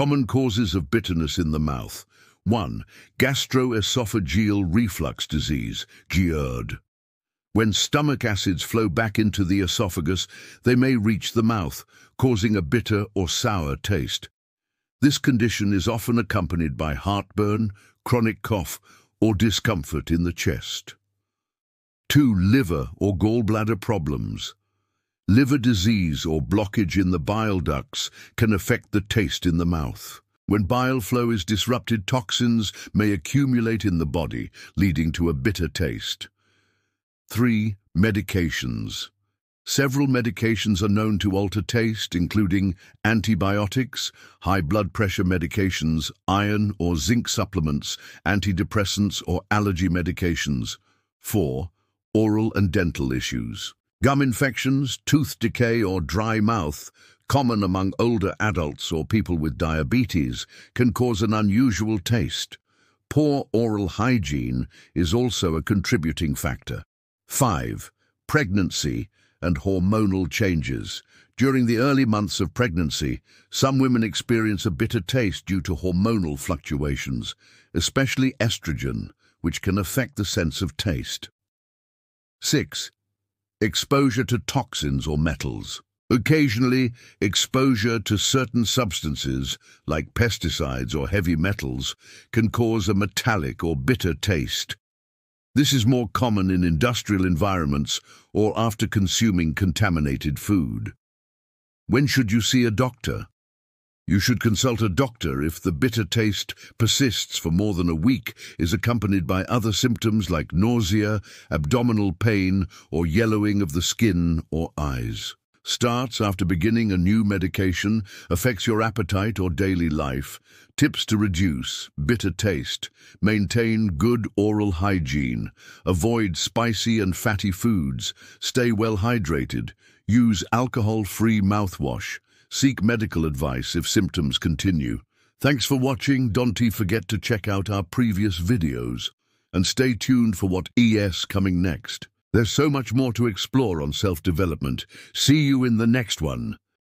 Common causes of bitterness in the mouth. 1. Gastroesophageal reflux disease, GERD. When stomach acids flow back into the esophagus, they may reach the mouth, causing a bitter or sour taste. This condition is often accompanied by heartburn, chronic cough, or discomfort in the chest. 2. Liver or gallbladder problems. Liver disease or blockage in the bile ducts can affect the taste in the mouth. When bile flow is disrupted, toxins may accumulate in the body, leading to a bitter taste. 3. Medications. Several medications are known to alter taste, including antibiotics, high blood pressure medications, iron or zinc supplements, antidepressants or allergy medications. 4. Oral and dental issues. Gum infections, tooth decay or dry mouth, common among older adults or people with diabetes, can cause an unusual taste. Poor oral hygiene is also a contributing factor. 5. Pregnancy and hormonal changes. During the early months of pregnancy, some women experience a bitter taste due to hormonal fluctuations, especially estrogen, which can affect the sense of taste. 6. Exposure to toxins or metals. Occasionally, exposure to certain substances, like pesticides or heavy metals, can cause a metallic or bitter taste. This is more common in industrial environments or after consuming contaminated food. When should you see a doctor? You should consult a doctor if the bitter taste persists for more than a week, is accompanied by other symptoms like nausea, abdominal pain, or yellowing of the skin or eyes. Starts after beginning a new medication, affects your appetite or daily life. Tips to reduce bitter taste. Maintain good oral hygiene. Avoid spicy and fatty foods. Stay well hydrated. Use alcohol-free mouthwash. Seek medical advice if symptoms continue. Thanks for watching. Don't forget to check out our previous videos. And stay tuned for what ES coming next. There's so much more to explore on self-development. See you in the next one.